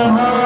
the.